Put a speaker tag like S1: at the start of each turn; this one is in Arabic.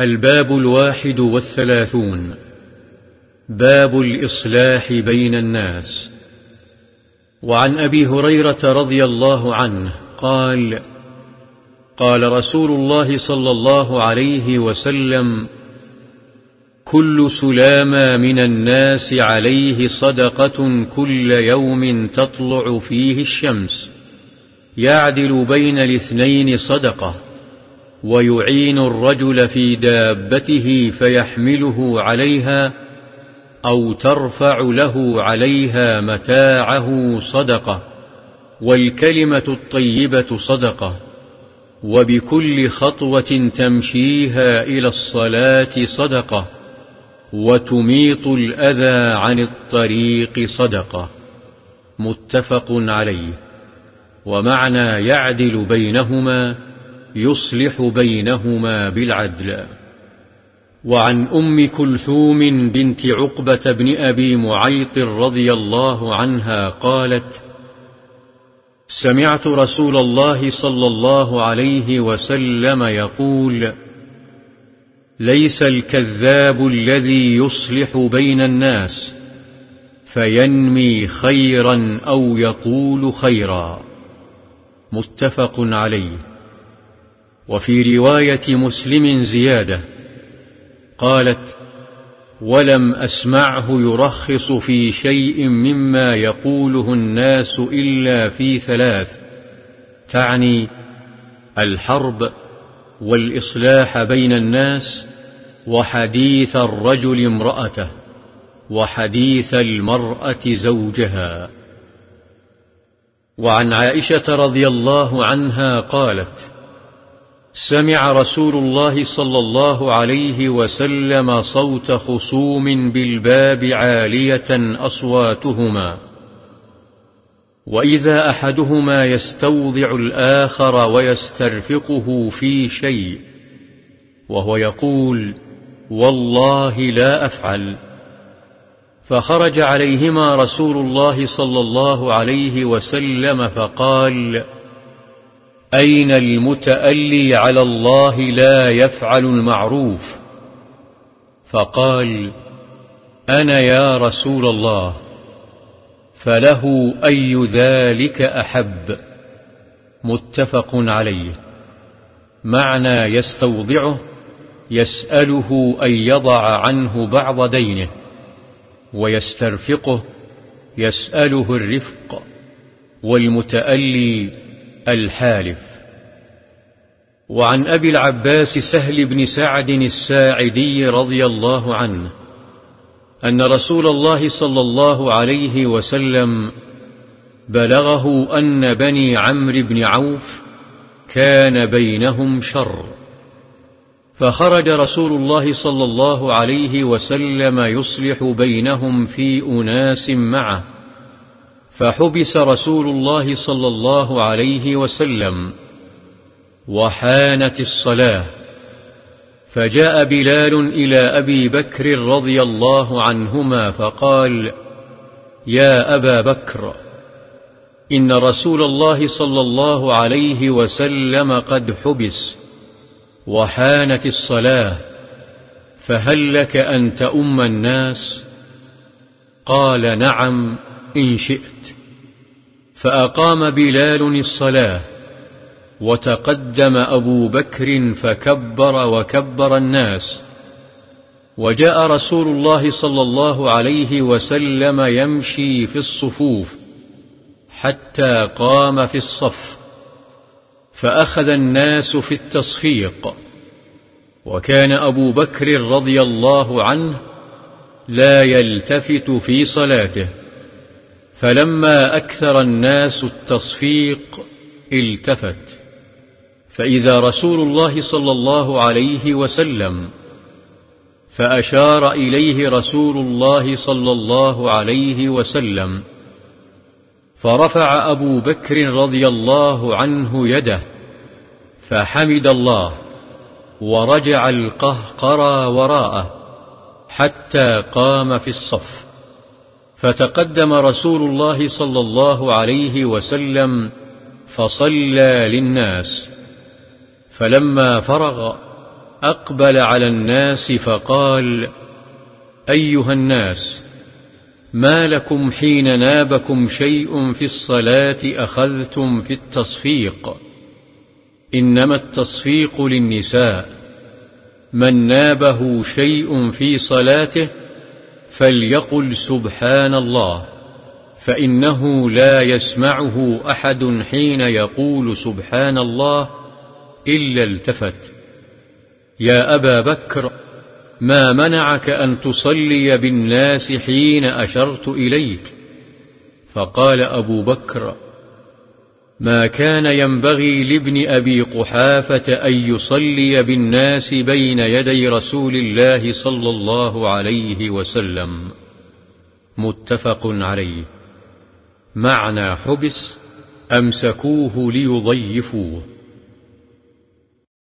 S1: الباب الواحد والثلاثون. باب الإصلاح بين الناس. وعن أبي هريرة رضي الله عنه قال قال رسول الله صلى الله عليه وسلم كل سلامة من الناس عليه صدقة كل يوم تطلع فيه الشمس. يعدل بين الاثنين صدقة. ويعين الرجل في دابته فيحمله عليها أو ترفع له عليها متاعه صدقة والكلمة الطيبة صدقة وبكل خطوة تمشيها إلى الصلاة صدقة وتميط الأذى عن الطريق صدقة متفق عليه ومعنى يعدل بينهما يصلح بينهما بالعدل. وعن أم كلثوم بنت عقبة بن أبي معيط رضي الله عنها قالت سمعت رسول الله صلى الله عليه وسلم يقول ليس الكذاب الذي يصلح بين الناس فينمي خيرا أو يقول خيرا. متفق عليه. وفي رواية مسلم زيادة قالت ولم أسمعه يرخص في شيء مما يقوله الناس إلا في ثلاث تعني الحرب والإصلاح بين الناس وحديث الرجل امرأته وحديث المرأة زوجها. وعن عائشة رضي الله عنها قالت سمع رسول الله صلى الله عليه وسلم صوت خصوم بالباب عالية أصواتهما. وإذا أحدهما يستوضع الآخر ويسترفقه في شيء وهو يقول والله لا أفعل. فخرج عليهما رسول الله صلى الله عليه وسلم فقال أين المتألي على الله لا يفعل المعروف؟ فقال أنا يا رسول الله فله أي ذلك أحب؟ متفق عليه. معنى يستوضعه يسأله أن يضع عنه بعض دينه ويسترفقه يسأله الرفق والمتألي الحالف. وعن أبي العباس سهل بن سعد الساعدي رضي الله عنه أن رسول الله صلى الله عليه وسلم بلغه أن بني عمرو بن عوف كان بينهم شر. فخرج رسول الله صلى الله عليه وسلم يصلح بينهم في أناس معه. فحبس رسول الله صلى الله عليه وسلم وحانت الصلاة. فجاء بلال إلى أبي بكر رضي الله عنهما فقال يا أبا بكر إن رسول الله صلى الله عليه وسلم قد حبس وحانت الصلاة فهل لك أن تؤم الناس؟ قال نعم إن شئت. فأقام بلال الصلاة وتقدم أبو بكر فكبر وكبر الناس. وجاء رسول الله صلى الله عليه وسلم يمشي في الصفوف حتى قام في الصف فأخذ الناس في التصفيق. وكان أبو بكر رضي الله عنه لا يلتفت في صلاته. فلما أكثر الناس التصفيق التفت. فإذا رسول الله صلى الله عليه وسلم فأشار إليه رسول الله صلى الله عليه وسلم فرفع أبو بكر رضي الله عنه يده فحمد الله ورجع القهقرى وراءه حتى قام في الصف. فتقدم رسول الله صلى الله عليه وسلم فصلى للناس. فلما فرغ أقبل على الناس فقال أيها الناس ما لكم حين نابكم شيء في الصلاة أخذتم في التصفيق؟ إنما التصفيق للنساء من نابه شيء في صلاته فليقل سبحان الله فإنه لا يسمعه أحد حين يقول سبحان الله إلا التفت. يا أبا بكر ما منعك أن تصلي بالناس حين أشرت إليك؟ فقال أبو بكر ما كان ينبغي لابن أبي قحافة أن يصلي بالناس بين يدي رسول الله صلى الله عليه وسلم. متفق عليه. معنى حبس أمسكوه ليضيفوه.